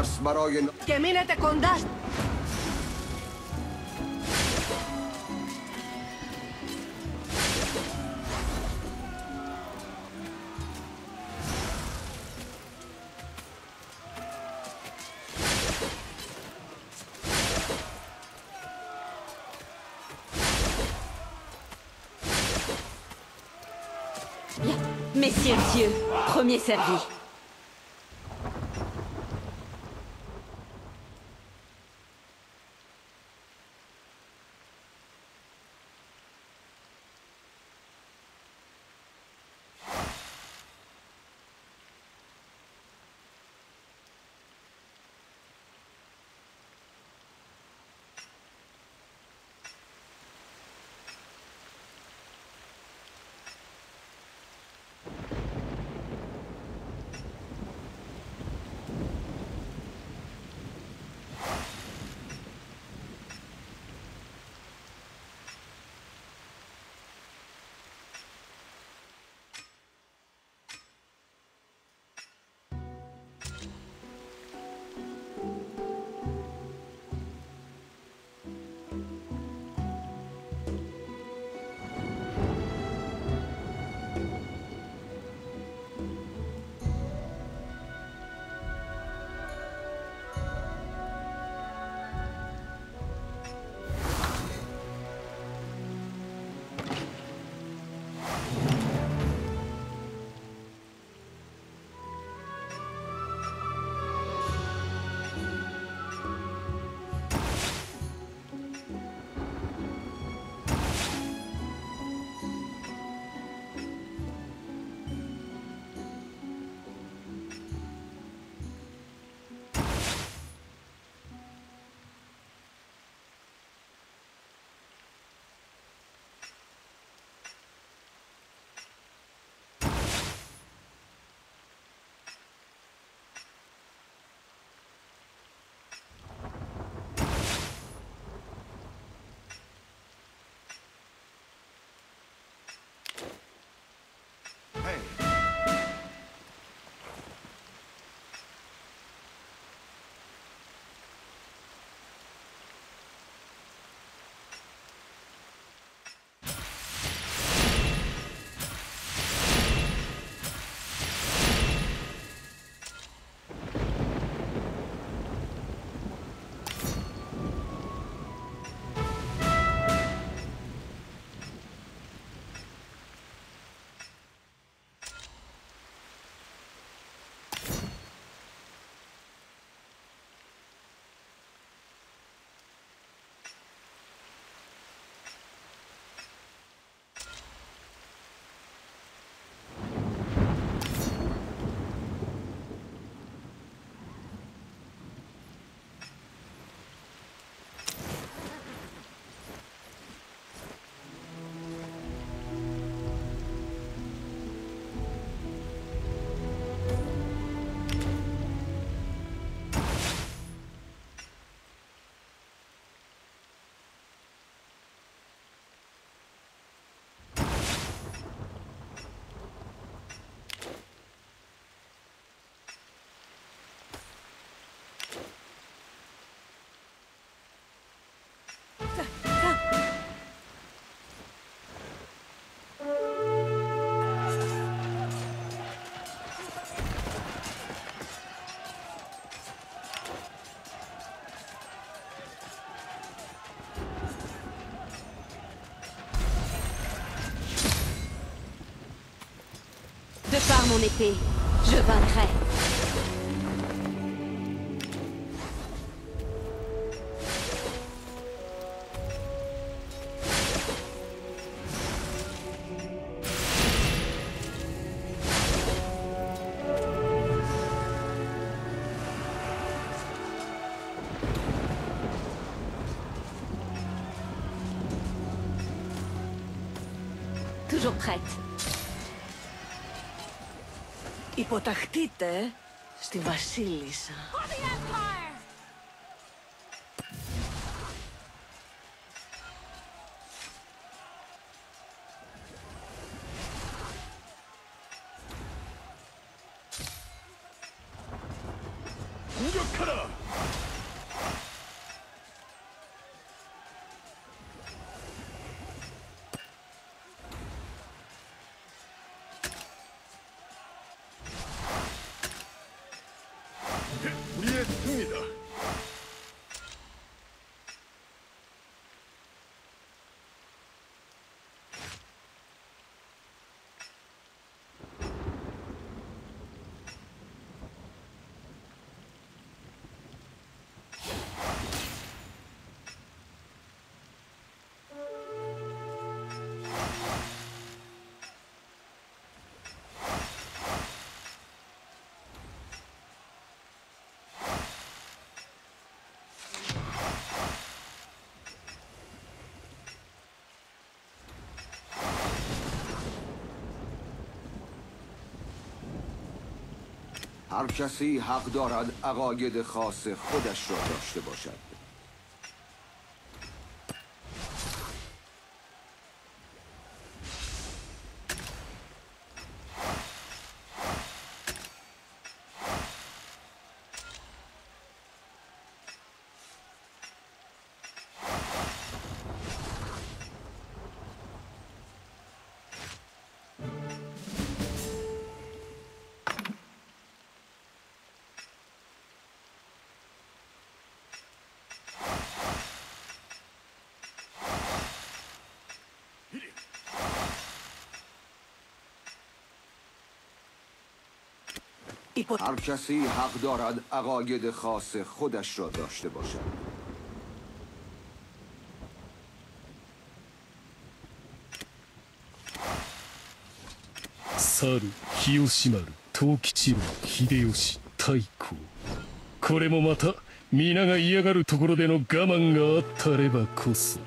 Ars Barogen. Και μείνετε κοντά. Bien. Messieurs, Dieu, premier servi. De par mon épée, je vaincrai. Υποταχτείτε στη Βασίλισσα. هر کسی حق دارد عقاید خاص خودش را داشته باشد. ایپوت... هر کسی حق دارد عقاید خاص خودش را داشته باشد 猿日吉丸藤吉郎秀吉太閤これもまた皆が嫌がるところでの我慢があったればこそ。